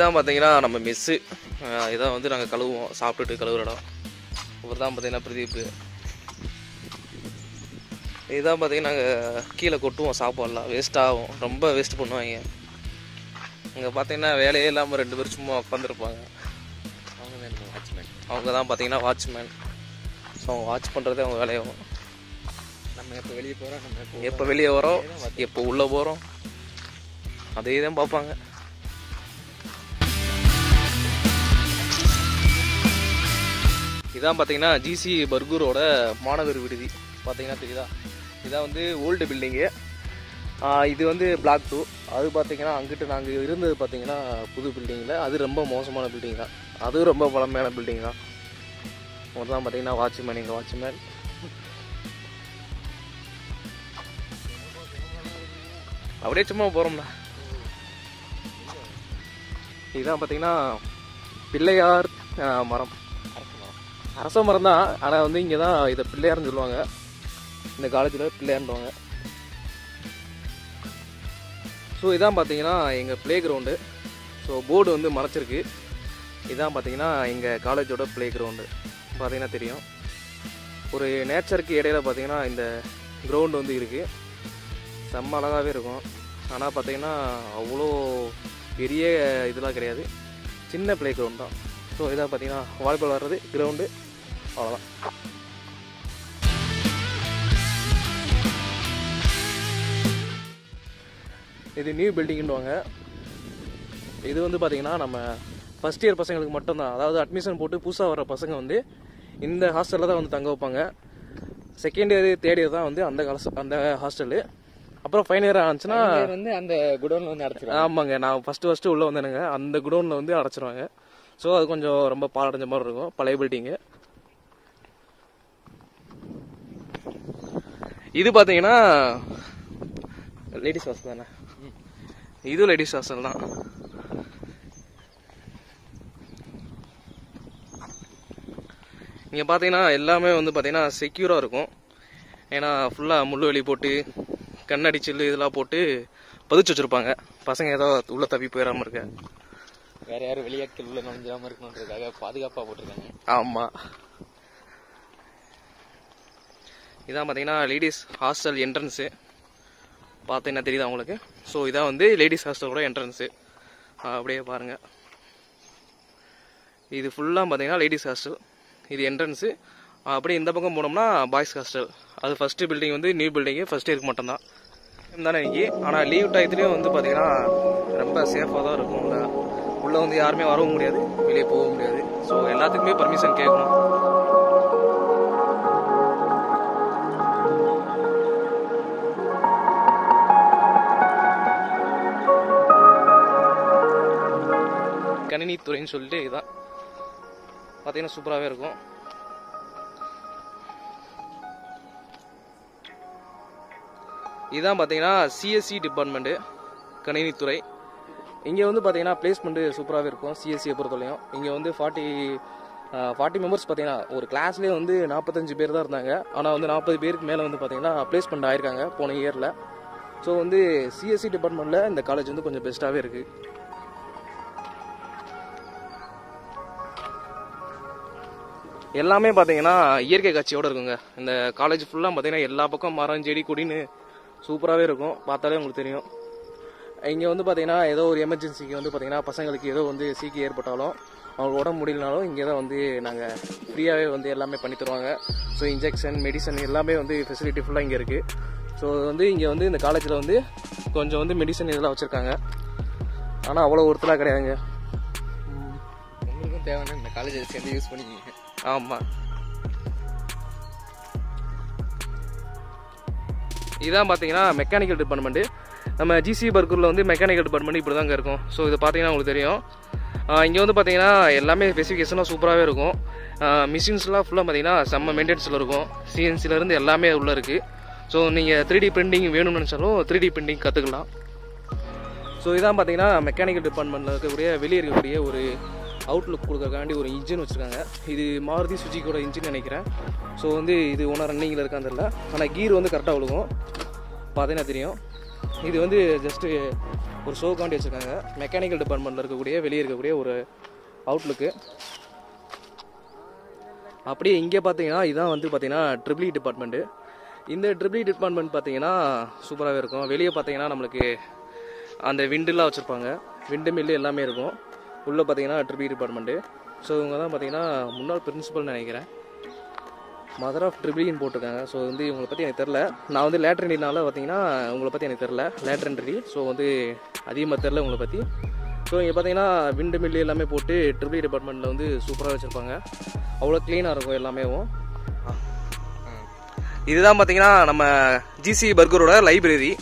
இதுதான் பார்த்தீங்கன்னா நம்ம மெஸ்ஸு இதான் வந்து நாங்கள் கழுவுவோம். சாப்பிட்டுட்டு கழுவுற இடம். இவர் தான் பார்த்தீங்கன்னா பிரதீப். இதுதான் பார்த்தீங்கன்னா நாங்கள் கீழே கொட்டுவோம். சாப்பாடலாம் வேஸ்ட் ஆகும். ரொம்ப வேஸ்ட் பண்ணுவாங்க. இங்கே பார்த்தீங்கன்னா வேலையே இல்லாமல் ரெண்டு பேரும் சும்மா உட்காந்துருப்பாங்க அவங்க தான் நம்ம வாட்ச்மேன் அவங்க தான் பார்த்தீங்கன்னா வாட்ச்மேன் ஸோ அவங்க வாட்ச் பண்ணுறதே அவங்க வேலையாகும் நம்ம எப்போ வெளியே போகிறோம் நம்ம எப்போ வெளியே வரோம் எப்போ உள்ளே போகிறோம் அதே தான் பார்ப்பாங்க. இதான் பார்த்தீங்கன்னா ஜிசி பர்கூரோட மாணவர் விடுதி பார்த்தீங்கன்னா தெரியுதா? இதான் வந்து ஓல்டு பில்டிங்கு இது வந்து பிளாக் டூ அது பார்த்தீங்கன்னா அங்கிட்டு நாங்கள் இருந்தது பார்த்தீங்கன்னா புது பில்டிங்கில் அது ரொம்ப மோசமான பில்டிங் தான். அதுவும் ரொம்ப பழமையான பில்டிங் தான். ஒரு தான் பார்த்தீங்கன்னா வாட்ச்மேன் எங்கள் வாட்ச்மேன் அப்படியே சும்மா போகிறோம்ண்ணா இதுதான் பார்த்தீங்கன்னா பிள்ளையார் மரம். அரச மரம் தான் ஆனால் வந்து இங்கே தான் இதை பிள்ளையார்னு சொல்லுவாங்க. இந்த காலேஜில் பிள்ளையார்ன்னுவாங்க ஸோ இதான் பார்த்தீங்கன்னா எங்கள் ப்ளே கிரவுண்டு ஸோ போர்டு வந்து மறைச்சிருக்கு. இதான் பார்த்தீங்கன்னா எங்கள் காலேஜோட ப்ளே கிரவுண்டு பார்த்தீங்கன்னா தெரியும். ஒரு நேச்சருக்கு இடையில பார்த்தீங்கன்னா இந்த கிரவுண்டு வந்து இருக்குது செம்ம அழகாகவே இருக்கும். ஆனால் பார்த்தீங்கன்னா அவ்வளோ பெரிய இதெல்லாம் கிடையாது. சின்ன ப்ளே கிரவுண்ட் தான். ஸோ இதாக பார்த்தீங்கன்னா வாலிபால் வர்றது கிரவுண்டு அவ்வளோதான் இது நியூ பில்டிங்னுவாங்க இது வந்து பார்த்தீங்கன்னா நம்ம ஃபஸ்ட் இயர் பசங்களுக்கு மட்டும்தான். அதாவது அட்மிஷன் போட்டு புதுசாக வர பசங்க வந்து இந்த ஹாஸ்டலில் தான் வந்து தங்க வைப்பாங்க. செகண்ட் இயர் தேர்ட் இயர் தான் வந்து அந்த கால அந்த ஹாஸ்டலு அப்புறம் ஃபைனல் இயர் ஆச்சுன்னா வந்து அந்த குடோன்ல வந்து அடைச்சிருவாங்க. ஆமாங்க நான் ஃபர்ஸ்ட் ஃபர்ஸ்ட் உள்ள வந்தேனுங்க. அந்த குடோன்ல வந்து அடைச்சிருவாங்க. ஸோ அது கொஞ்சம் ரொம்ப பாலடைஞ்ச மாதிரி இருக்கும். பழைய பில்டிங்கு இது பார்த்தீங்கன்னா லேடிஸ் ஹாஸ்டல் தானே? இது லேடிஸ் ஹாஸ்டல் தான். இங்கே பார்த்தீங்கன்னா எல்லாமே வந்து பார்த்தீங்கன்னா செக்யூராக இருக்கும். ஏன்னா ஃபுல்லாக முள்ளுவெளி போட்டு கண்ணாடி சில்லு இதெல்லாம் போட்டு பதிச்சு வச்சுருப்பாங்க. பசங்க ஏதோ உள்ள தப்பி போயிடாம இருக்க. வேற யாரும் வெளியாட்கள் உள்ள நுழைஞ்சாம இருக்கணுன்றதுக்காக பாதுகாப்பா போட்டிருக்காங்க. ஆமாம் இதான் பார்த்தீங்கன்னா லேடிஸ் ஹாஸ்டல் என்ட்ரன்ஸு பார்த்தீங்கன்னா தெரியுதா உங்களுக்கு? ஸோ இதான் வந்து லேடிஸ் ஹாஸ்டலோட என்ட்ரன்ஸு அப்படியே பாருங்கள் இது ஃபுல்லாக பார்த்தீங்கன்னா லேடிஸ் ஹாஸ்டல் இது என்ட்ரன்ஸு அப்படியே இந்த பக்கம் போனோம்னா பாய்ஸ் ஹாஸ்டல் அது ஃபஸ்ட்டு பில்டிங் வந்து நியூ பில்டிங்கு ஃபஸ்ட் இயருக்கு மட்டும்தான். தானே இன்னைக்கு ஆனால் லீவ் டயத்துலேயும் வந்து பார்த்தீங்கன்னா ரொம்ப சேஃபாக தான் இருக்கும் உள்ளே வந்து யாருமே வரவும் முடியாது. வெளியே போகவும் முடியாது. ஸோ எல்லாத்துக்குமே பர்மிஷன் கேட்கணும். கணினித்துறைன்னு சொல்லிட்டு இதுதான் பார்த்தீங்கன்னா சூப்பராகவே இருக்கும். இதுதான் பார்த்தீங்கன்னா சிஎஸ்சி டிபார்ட்மெண்ட்டு கணினித்துறை. இங்கே வந்து பார்த்தீங்கன்னா பிளேஸ்மெண்ட்டு சூப்பராகவே இருக்கும் சிஎஸ்சியை பொறுத்தவரையும். இங்கே வந்து ஃபார்ட்டி ஃபார்ட்டி மெம்பர்ஸ் பார்த்தீங்கன்னா ஒரு கிளாஸ்லேயே வந்து நாற்பத்தஞ்சு பேர் தான் இருந்தாங்க. ஆனால் வந்து நாற்பது பேருக்கு மேலே வந்து பார்த்தீங்கன்னா பிளேஸ்மெண்ட் ஆயிருக்காங்க போன இயரில் ஸோ வந்து சிஎஸ்சி டிபார்ட்மெண்ட்டில் இந்த காலேஜ் வந்து கொஞ்சம் பெஸ்ட்டாகவே இருக்குது எல்லாமே பார்த்தீங்கன்னா இயற்கை காட்சியோட இருக்குங்க. இந்த காலேஜ் ஃபுல்லாக பார்த்தீங்கன்னா எல்லா பக்கம் மரம் செடி கொடின்னு சூப்பராகவே இருக்கும். பார்த்தாலே உங்களுக்கு தெரியும். இங்கே வந்து பார்த்தீங்கன்னா ஏதோ ஒரு எமர்ஜென்சிக்கு வந்து பார்த்தீங்கன்னா பசங்களுக்கு ஏதோ வந்து சீக்கிரம் ஏற்பட்டாலும் அவங்களுக்கு உடம்பு முடியலனாலும் இங்கே தான் வந்து நாங்கள் ஃப்ரீயாகவே வந்து எல்லாமே பண்ணி தருவாங்க. ஸோ இன்ஜெக்ஷன் மெடிசன் எல்லாமே வந்து ஃபெசிலிட்டி ஃபுல்லாக இங்கே இருக்குது ஸோ வந்து இங்கே வந்து இந்த காலேஜில் வந்து கொஞ்சம் வந்து மெடிசன் இதெல்லாம் வச்சுருக்காங்க. ஆனால் அவ்வளோ ஒருத்தலாக கிடையாதுங்க. உங்களுக்கும் தேவைன்னா இந்த காலேஜை சேர்ந்து யூஸ் பண்ணிக்கிங்க. ஆமாம் இதான் பார்த்தீங்கன்னா மெக்கானிக்கல் டிபார்ட்மெண்ட்டு நம்ம ஜிசி பர்கூரில் வந்து மெக்கானிக்கல் டிபார்ட்மெண்ட் இப்படி தாங்க இருக்கும். ஸோ இது பார்த்தீங்கன்னா உங்களுக்கு தெரியும். இங்கே வந்து பார்த்தீங்கன்னா எல்லாமே ஸ்பெசிஃபிகேஷனாக சூப்பராகவே இருக்கும். மிஷின்ஸ்லாம் ஃபுல்லாக பார்த்தீங்கன்னா செம்ம மெயின்டெனன்ஸில் இருக்கும். சிஎன்சிலேருந்து எல்லாமே உள்ளே இருக்குது ஸோ நீங்கள் த்ரீ டி பிரிண்டிங் வேணும்னு நினச்சாலும் த்ரீ டி பிரிண்டிங் கற்றுக்கலாம் ஸோ இதான் பார்த்தீங்கன்னா மெக்கானிக்கல் டிபார்ட்மெண்ட்டில் இருக்கக்கூடிய வெளியே இருக்கக்கூடிய ஒரு அவுட்லுக் கொடுக்கறக்காண்டி ஒரு இன்ஜின் வச்சுருக்காங்க. இது மாருதி சுஜிக்கோட இன்ஜின் நினைக்கிறேன். ஸோ வந்து இது ஒன்றா ரன்னிங்கில் இருக்கான்னு தெரில ஆனால் கீர் வந்து கரெக்டாக விழுகும் பார்த்தீங்கன்னா தெரியும். இது வந்து ஜஸ்ட்டு ஒரு ஷோக்காண்டி வச்சுருக்காங்க. மெக்கானிக்கல் டிபார்ட்மெண்ட்டில் இருக்கக்கூடிய வெளியே இருக்கக்கூடிய ஒரு அவுட்லுக்கு அப்படியே இங்கே பார்த்தீங்கன்னா இதான் வந்து பார்த்தீங்கன்னா ட்ரிபிளி டிபார்ட்மெண்ட்டு e இந்த ட்ரிபிளி டிபார்ட்மெண்ட் பார்த்தீங்கன்னா சூப்பராகவே இருக்கும். வெளியே பார்த்தீங்கன்னா நம்மளுக்கு அந்த விண்டுலாம் வச்சுருப்பாங்க. விண்டு மில்லு எல்லாமே இருக்கும். உள்ளே பார்த்தீங்கன்னா ட்ரிபி டிபார்ட்மெண்ட்டு ஸோ இவங்க தான் பார்த்தீங்கன்னா முன்னாள் பிரின்சிபல்னு நினைக்கிறேன். மதர் ஆஃப் ட்ரிபிளின்னு போட்டிருக்காங்க. ஸோ வந்து இவங்களை பற்றி எனக்கு தெரில நான் வந்து லேட்ரண்டினால பார்த்தீங்கன்னா உங்களை பற்றி எனக்கு தெரில லேட்ரண்டரி ஸோ வந்து அதிகமாக தெரில உங்களை பற்றி ஸோ இங்கே பார்த்தீங்கன்னா விண்டு மில்லு எல்லாமே போட்டு ட்ரிபிள் டிபார்ட்மெண்ட்டில் வந்து சூப்பராக வச்சுருப்பாங்க. அவ்வளோ க்ளீனாக இருக்கும் எல்லாமேவும் இதுதான் பார்த்தீங்கன்னா நம்ம ஜிசி பர்கரோட லைப்ரரி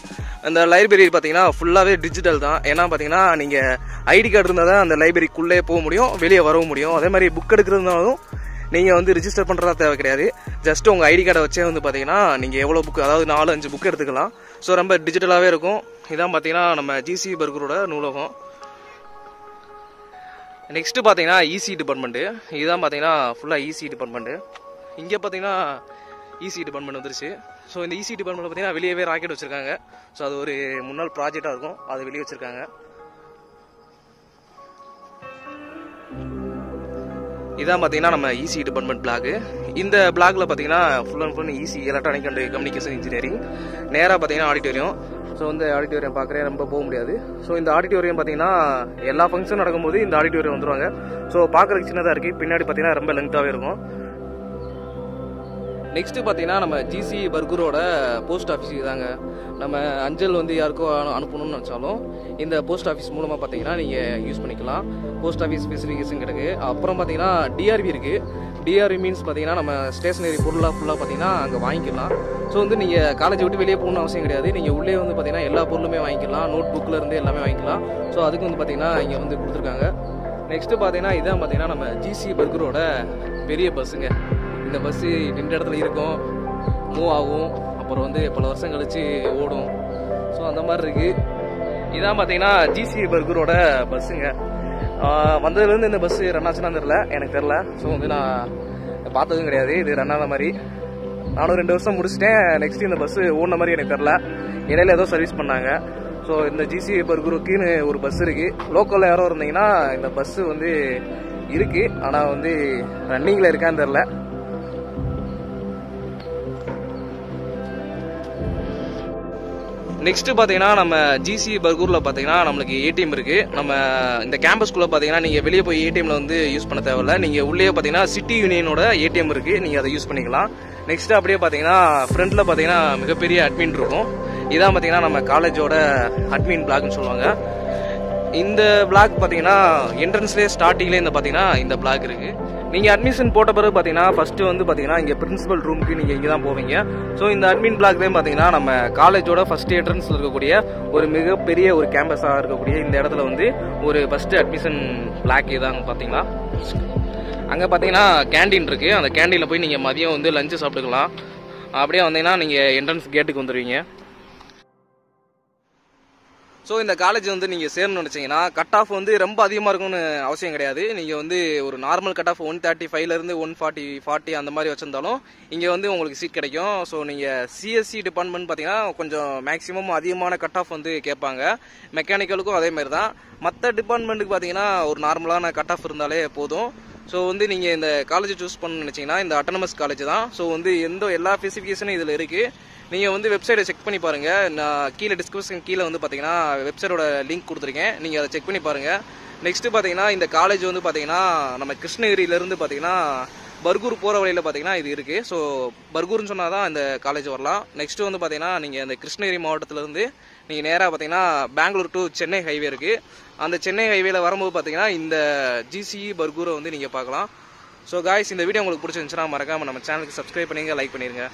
அந்த லைப்ரரி பார்த்தீங்கன்னா ஃபுல்லாகவே டிஜிட்டல் தான். ஏன்னா பார்த்தீங்கன்னா நீங்கள் ஐடி கார்டு இருந்தால் தான் அந்த லைப்ரரிக்குள்ளே போக முடியும் வெளியே வரவும் முடியும். அதே மாதிரி புக் எடுக்கிறதுனாலும் நீங்கள் வந்து ரிஜிஸ்டர் பண்ணுறதா தேவை கிடையாது. ஜஸ்ட் உங்கள் ஐடி கார்டை வச்சே வந்து பார்த்தீங்கன்னா நீங்கள் எவ்வளோ புக் அதாவது நாலு அஞ்சு புக் எடுத்துக்கலாம். ஸோ ரொம்ப டிஜிட்டலாகவே இருக்கும். இதான் பார்த்தீங்கன்னா நம்ம ஜிசி பர்கரோட நூலகம். நெக்ஸ்ட்டு பார்த்தீங்கன்னா இசி டிபார்ட்மெண்ட்டு இதுதான் பார்த்தீங்கன்னா ஃபுல்லாக இசி டிபார்ட்மெண்ட்டு இங்கே பார்த்தீங்கன்னா இசி டிபார்ட்மெண்ட் வந்துருச்சு. ஸோ இந்த இசி டிபார்ட்மெண்ட் பார்த்தீங்கன்னா வெளியவே ராக்கெட் வச்சுருக்காங்க. ஸோ அது ஒரு முன்னாள் ப்ராஜெக்டாக இருக்கும். அது வெளியே வச்சுருக்காங்க. இதான் பார்த்தீங்கன்னா நம்ம இசி டிபார்ட்மெண்ட் பிளாக் இந்த பிளாக்ல பார்த்தீங்கன்னா full and full EC electronic and communication engineering நேராக பார்த்தீங்கன்னா ஆடிட்டோரியம் ஸோ இந்த ஆடிட்டோரியம் பார்க்குறேன் ரொம்ப போக முடியாது. ஸோ இந்த ஆடிட்டோரியம் பார்த்தீங்கன்னா எல்லா ஃபங்க்ஷன் நடக்கும்போது இந்த ஆடிட்டோரியம் வந்துருவாங்க. ஸோ பார்க்குறதுக்கு சின்னதாக இருக்குது பின்னாடி பார்த்தீங்கன்னா ரொம்ப லென்த்தாகவே இருக்கும். நெக்ஸ்ட்டு பார்த்தீங்கன்னா நம்ம ஜிசி பர்கரோட போஸ்ட் ஆஃபீஸ் தாங்க நம்ம அஞ்சல் வந்து யாருக்கோ அனு- அனுப்பணும்னு நினச்சாலும் இந்த போஸ்ட் ஆஃபீஸ் மூலமாக பார்த்தீங்கன்னா நீங்கள் யூஸ் பண்ணிக்கலாம். போஸ்ட் ஆஃபீஸ் ஸ்பெசிஃபிகேஷன் கிடக்கு அப்புறம் பார்த்தீங்கன்னா டிஆர்பி இருக்குது டிஆர்பி மீன்ஸ் பார்த்தீங்கன்னா நம்ம ஸ்டேஷனரி பொருளாக ஃபுல்லாக பார்த்தீங்கன்னா அங்கே வாங்கிக்கலாம். ஸோ வந்து நீங்கள் காலேஜ் விட்டு வெளியே போகணும்னு அவசியம் கிடையாது. நீங்கள் உள்ளே வந்து பார்த்தீங்கன்னா எல்லா பொருளுமே வாங்கிக்கலாம். நோட் புக்கில் இருந்து எல்லாமே வாங்கிக்கலாம். ஸோ அதுக்கு வந்து பார்த்தீங்கன்னா இங்கே வந்து கொடுத்துருக்காங்க. நெக்ஸ்ட்டு பார்த்தீங்கன்னா இதான் பார்த்தீங்கன்னா நம்ம ஜிசி பர்கரோட பெரிய பஸ்ஸுங்க இந்த பஸ்ஸு நின்ற இடத்துல இருக்கும் மூவ் ஆகும் அப்புறம் வந்து பல வருஷம் கழித்து ஓடும். ஸோ அந்த மாதிரி இருக்கு. இதான் பார்த்தீங்கன்னா ஜிசி பர்கரோட பஸ்ஸுங்க வந்ததுலேருந்து இந்த பஸ்ஸு ரன் ஆச்சுன்னா தெரில எனக்கு தெரில ஸோ வந்து நான் பார்த்ததும் கிடையாது. இது ரன் ஆன மாதிரி. நானும் ரெண்டு வருஷம் முடிச்சிட்டேன். நெக்ஸ்ட் இந்த பஸ்ஸு ஓடின மாதிரி எனக்கு தெரில இடையில ஏதோ சர்வீஸ் பண்ணாங்க. ஸோ இந்த ஜிசி பர்கருக்குன்னு ஒரு பஸ் இருக்கு. லோக்கலில் யாரோ இருந்தீங்கன்னா இந்த பஸ்ஸு வந்து இருக்கு. ஆனால் வந்து ரன்னிங்கில் இருக்கான்னு தெரில நெக்ஸ்ட் பார்த்தீங்கன்னா நம்ம ஜிசி பர்கூரில் பார்த்தீங்கன்னா நம்மளுக்கு ஏடிஎம் இருக்குது நம்ம இந்த கேம்பஸ்குள்ளே பார்த்தீங்கன்னா நீங்கள் வெளியே போய் ஏடிஎம்ல வந்து யூஸ் பண்ண தேவையில்ல. நீங்கள் உள்ளே பார்த்தீங்கன்னா சிட்டி யூனியனோட ஏடிஎம் இருக்குது நீங்கள் அதை யூஸ் பண்ணிக்கலாம். நெக்ஸ்ட் அப்படியே பார்த்தீங்கன்னா ஃப்ரண்ட்டில் பார்த்தீங்கன்னா மிகப்பெரிய அட்மின் இருக்கும். இதான் பார்த்தீங்கன்னா நம்ம காலேஜோட அட்மின் பிளாக்னு சொல்லுவாங்க. இந்த பிளாக் பார்த்தீங்கன்னா என்ட்ரன்ஸ்லேயே ஸ்டார்டிங்லேயே இந்த பார்த்தீங்கன்னா இந்த பிளாக் இருக்குது நீங்கள் அட்மிஷன் போட்ட பிறகு பார்த்தீங்கன்னா ஃபஸ்ட்டு வந்து பார்த்தீங்கன்னா இங்கே பிரின்சிபல் ரூமுக்கு நீங்கள் இங்கே தான் போவீங்க. ஸோ இந்த அட்மின் பிளாக் தான் பார்த்தீங்கன்னா நம்ம காலேஜோட ஃபர்ஸ்ட் என்ட்ரன்ஸில் இருக்கக்கூடிய ஒரு மிகப்பெரிய ஒரு கேம்பஸாக இருக்கக்கூடிய இந்த இடத்துல வந்து ஒரு ஃபஸ்ட்டு அட்மிஷன் பிளாக் இதாங்க பார்த்தீங்களா அங்கே பார்த்தீங்கன்னா கேண்டீன் இருக்குது அந்த கேண்டீனில் போய் நீங்கள் மதியம் வந்து லஞ்சு சாப்பிட்டுக்கலாம். அப்படியே வந்தீங்கன்னா நீங்கள் என்ட்ரன்ஸ் கேட்டுக்கு வந்துடுவீங்க ஸோ இந்த காலேஜ் வந்து நீங்கள் சேரணும்னு நினச்சிங்கன்னா கட் ஆஃப் வந்து ரொம்ப அதிகமாக இருக்கும்னு அவசியம் கிடையாது. நீங்கள் வந்து ஒரு normal cut off one thirty ஃபைவ்லேருந்து ஒன் ஃபார்ட்டி ஃபார்ட்டி அந்த மாதிரி வச்சிருந்தாலும் இங்கே வந்து உங்களுக்கு சீட் கிடைக்கும். ஸோ நீங்கள் சிஎஸ்சி டிபார்ட்மெண்ட் பார்த்தீங்கன்னா கொஞ்சம் மேக்ஸிமம் அதிகமான கட் ஆஃப் வந்து கேட்பாங்க. மெக்கானிக்கலுக்கும் அதே மாதிரி தான் மற்ற டிபார்ட்மெண்ட்டுக்கு பார்த்தீங்கன்னா ஒரு நார்மலான கட் ஆஃப் இருந்தாலே போதும். ஸோ வந்து நீங்கள் இந்த காலேஜ் சூஸ் பண்ண நினச்சிங்கன்னா இந்த அட்டானமஸ் காலேஜ் தான். ஸோ வந்து எந்த எல்லா ஸ்பெசிஃபிகேஷனும் இதில் இருக்குது நீங்கள் வந்து வெப்சைட்டை செக் பண்ணி பாருங்கள் நான் கீழே டிஸ்கிரிப்ஷன் கீழே வந்து பார்த்தீங்கன்னா வெப்சைட்டோட லிங்க் கொடுத்துருக்கேன். நீங்கள் அதை செக் பண்ணி பாருங்கள் நெக்ஸ்ட்டு பார்த்தீங்கன்னா இந்த காலேஜ் வந்து பார்த்தீங்கன்னா நம்ம கிருஷ்ணகிரியிலேருந்து பார்த்தீங்கன்னா பர்கூர் போகிற வழியில் பார்த்தீங்கன்னா இது இருக்குது ஸோ பர்கூர்னு சொன்னால் தான் இந்த காலேஜ் வரலாம். நெக்ஸ்ட்டு வந்து பார்த்தீங்கன்னா நீங்கள் இந்த கிருஷ்ணகிரி மாவட்டத்திலேருந்து நீங்கள் நேராக பார்த்தீங்கன்னா பெங்களூர் டு சென்னை ஹைவே இருக்குது அந்த சென்னை ஹைவேல வரும்போது பார்த்தீங்கன்னா இந்த ஜிசிஇ பர்கூரை வந்து நீங்கள் பார்க்கலாம். ஸோ காய்ஸ் இந்த வீடியோ உங்களுக்கு பிடிச்சிருந்துச்சுன்னா மறக்காமல் நம்ம சேனலுக்கு சப்ஸ்கிரைப் பண்ணிங்க லைக் பண்ணிடுங்க